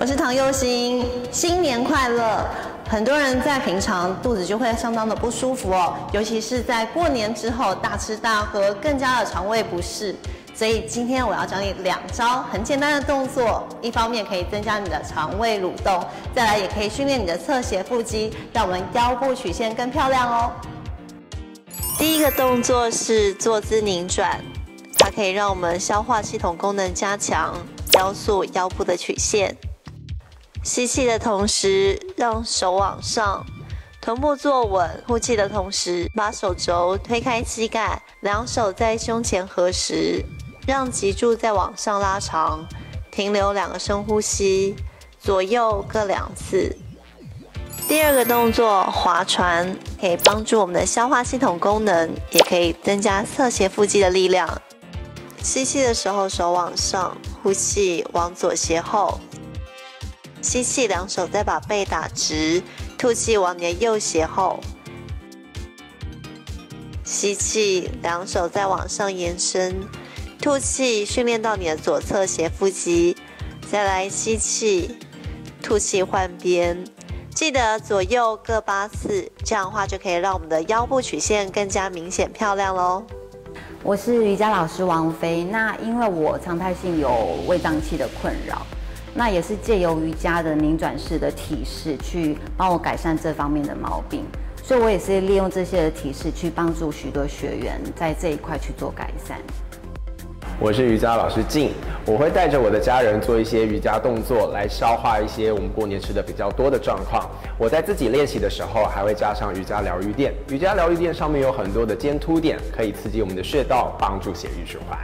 我是唐佑欣，新年快乐！很多人在平常肚子就会相当的不舒服哦，尤其是在过年之后大吃大喝，更加的肠胃不适。所以今天我要教你两招很简单的动作，一方面可以增加你的肠胃蠕动，再来也可以训练你的侧斜腹肌，让我们腰部曲线更漂亮哦。第一个动作是坐姿拧转，它可以让我们消化系统功能加强，雕塑腰部的曲线。吸气的同时，让手往上，臀部坐稳；呼气的同时，把手肘推开膝盖，两手在胸前合十，让脊柱再往上拉长，停留两个深呼吸，左右各两次。第二个动作划船，可以帮助我们的消化系统功能，也可以增加侧斜腹肌的力量。吸气的时候手往上，呼气往左斜后。吸气，两手再把背打直，吐气往你的右斜后。吸气，两手再往上延伸，吐气训练到你的左侧斜腹肌。再来吸气，吐气换边，记得左右各八次，这样的话就可以让我们的腰部曲线更加明显漂亮喽。我是瑜伽老师王菲，那因为我常态性有胃胀气的困扰。那也是借由瑜伽的拧转式的体式去帮我改善这方面的毛病，所以我也是利用这些的体式去帮助许多学员在这一块去做改善。我是瑜伽老师静，我会带着我的家人做一些瑜伽动作来消化一些我们过年吃的比较多的状况。我在自己练习的时候还会加上瑜伽疗愈垫，瑜伽疗愈垫上面有很多的尖凸点，可以刺激我们的穴道，帮助血液循环。